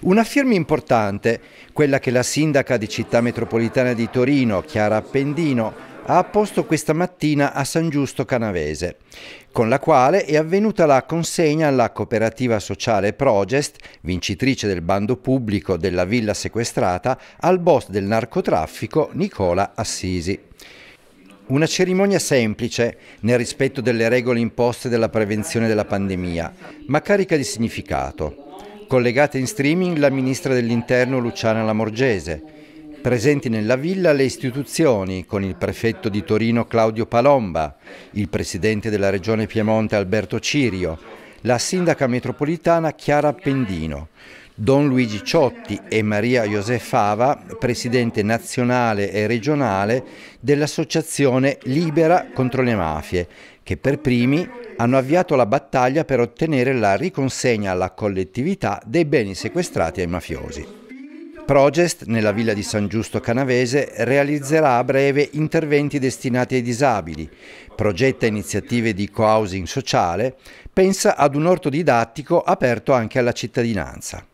Una firma importante, quella che la sindaca di Città Metropolitana di Torino, Chiara Appendino, ha apposto questa mattina a San Giusto Canavese, con la quale è avvenuta la consegna alla cooperativa sociale Progest, vincitrice del bando pubblico della villa sequestrata, al boss del narcotraffico Nicola Assisi. Una cerimonia semplice, nel rispetto delle regole imposte dalla prevenzione della pandemia, ma carica di significato collegata in streaming la ministra dell'Interno Luciana Lamorgese. Presenti nella villa le istituzioni con il prefetto di Torino Claudio Palomba, il presidente della regione Piemonte Alberto Cirio, la sindaca metropolitana Chiara Appendino, Don Luigi Ciotti e Maria Josefava, presidente nazionale e regionale dell'associazione Libera contro le mafie, che per primi hanno avviato la battaglia per ottenere la riconsegna alla collettività dei beni sequestrati ai mafiosi. Progest, nella villa di San Giusto Canavese, realizzerà a breve interventi destinati ai disabili, progetta iniziative di co-housing sociale, pensa ad un orto didattico aperto anche alla cittadinanza.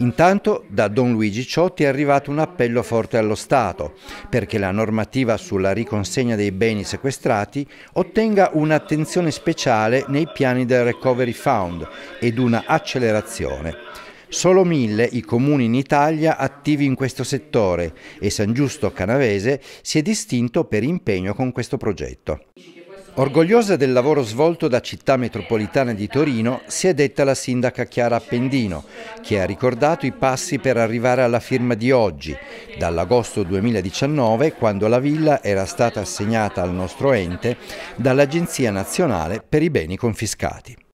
Intanto da Don Luigi Ciotti è arrivato un appello forte allo Stato perché la normativa sulla riconsegna dei beni sequestrati ottenga un'attenzione speciale nei piani del Recovery Fund ed una accelerazione. Solo mille i comuni in Italia attivi in questo settore e San Giusto Canavese si è distinto per impegno con questo progetto. Orgogliosa del lavoro svolto da Città Metropolitana di Torino, si è detta la sindaca Chiara Appendino, che ha ricordato i passi per arrivare alla firma di oggi, dall'agosto 2019, quando la villa era stata assegnata al nostro ente dall'Agenzia Nazionale per i Beni Confiscati.